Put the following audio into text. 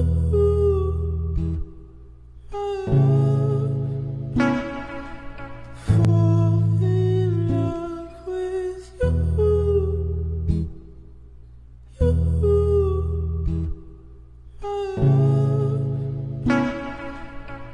you.